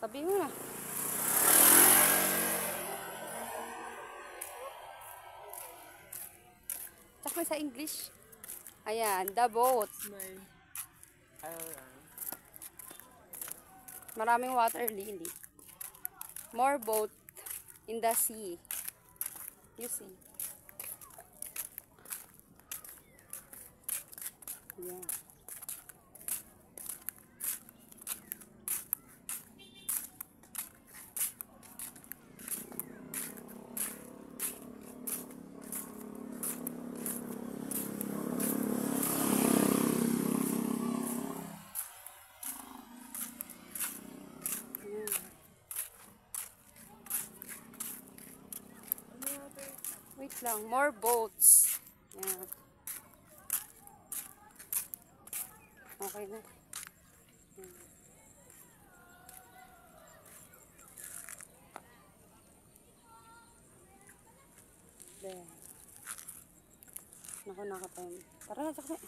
Sabi mo na. Tsaka sa English. Ayan, the boat. May. Maraming water lily. More boat in the sea. You see. Yeah. Wait lang, more boats. Yan. Okay na. Yan. There. Naku, nakatime. Tara na, sakit.